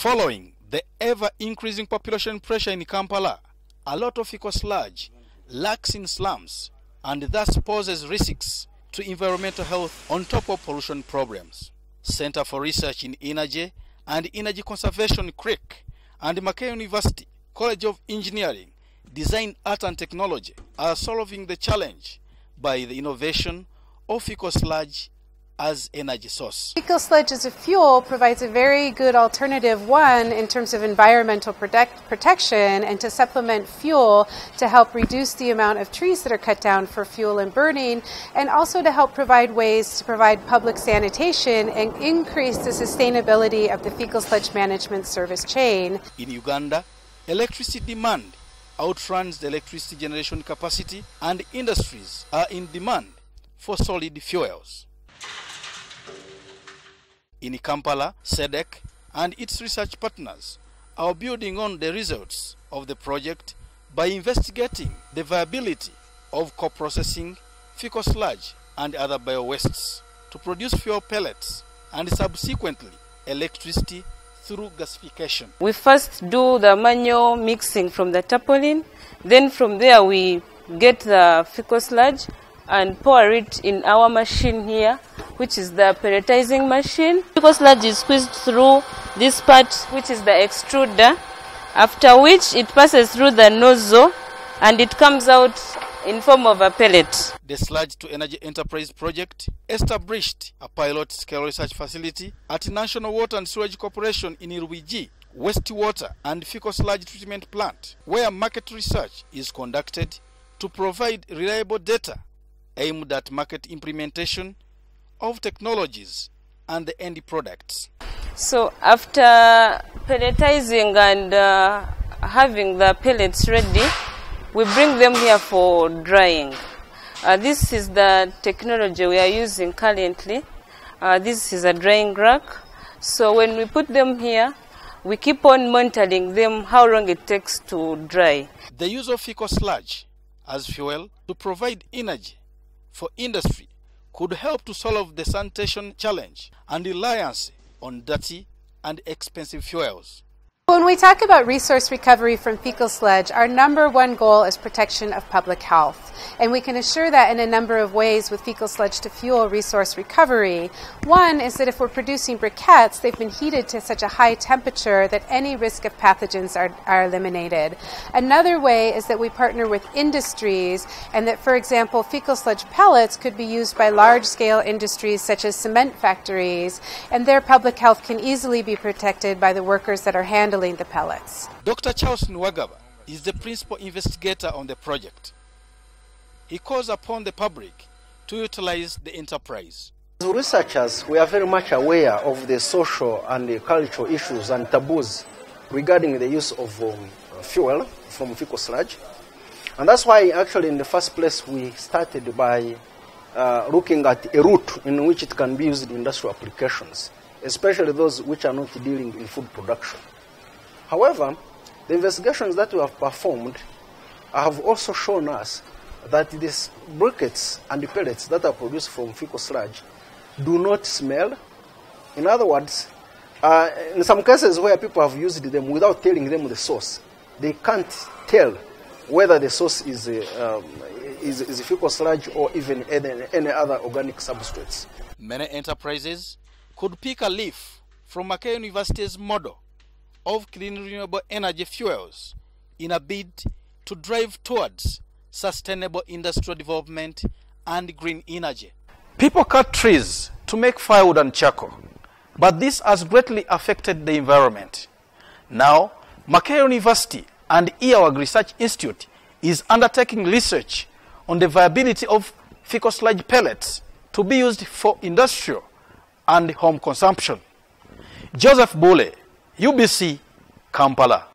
Following the ever increasing population pressure in Kampala, a lot of eco sludge lacks in slums and thus poses risks to environmental health on top of pollution problems. Center for Research in Energy and Energy Conservation CREEK and Mackay University College of Engineering, Design, Art and Technology are solving the challenge by the innovation of fecal sludge as energy source. Fecal sludge as a fuel provides a very good alternative, one, in terms of environmental protect- protection and to supplement fuel to help reduce the amount of trees that are cut down for fuel and burning, and also to help provide ways to provide public sanitation and increase the sustainability of the fecal sludge management service chain. In Uganda, electricity demand outruns the electricity generation capacity, and industries are in demand for solid fuels. In Kampala, Sandec and its research partners are building on the results of the project by investigating the viability of co-processing fecal sludge and other biowastes to produce fuel pellets and subsequently electricity through gasification. We first do the manual mixing from the tarpaulin, then from there we get the fecal sludge and pour it in our machine here, which is the pelletizing machine. Fecal sludge is squeezed through this part, which is the extruder, after which it passes through the nozzle and it comes out in form of a pellet. The Sludge to Energy Enterprise project established a pilot scale research facility at National Water and Sewage Corporation in Lubigi wastewater and fecal sludge treatment plant, where market research is conducted to provide reliable data aimed at market implementation of technologies and the end products. So after pelletizing and uh, having the pellets ready, we bring them here for drying. Uh, this is the technology we are using currently. Uh, this is a drying rack. So when we put them here, we keep on monitoring them how long it takes to dry. The use of fecal sludge as fuel to provide energy for industry could help to solve the sanitation challenge and reliance on dirty and expensive fuels. When we talk about resource recovery from fecal sludge, our number one goal is protection of public health. And we can assure that in a number of ways with fecal sludge to fuel resource recovery. One is that if we're producing briquettes, they've been heated to such a high temperature that any risk of pathogens are, are eliminated. Another way is that we partner with industries, and that, for example, fecal sludge pellets could be used by large scale industries such as cement factories, and their public health can easily be protected by the workers that are handling the pellets. Dr. Charles Niwagaba is the principal investigator on the project. He calls upon the public to utilize the enterprise. As researchers, we are very much aware of the social and the cultural issues and taboos regarding the use of um, fuel from fecal sludge. And that's why, actually, in the first place, we started by uh, looking at a route in which it can be used in industrial applications, especially those which are not dealing in food production. However, the investigations that we have performed have also shown us that these briquettes and the pellets that are produced from fecal sludge do not smell. In other words, uh, in some cases where people have used them without telling them the source, they can't tell whether the source is, uh, um, is, is fecal sludge or even any, any other organic substrates. Many enterprises could pick a leaf from Makerere University's model of clean renewable energy fuels in a bid to drive towards sustainable industrial development and green energy. People cut trees to make firewood and charcoal, but this has greatly affected the environment. Now, Makerere University and EAWAG Research Institute is undertaking research on the viability of fecal sludge pellets to be used for industrial and home consumption. Joseph Bole, UBC, Kampala.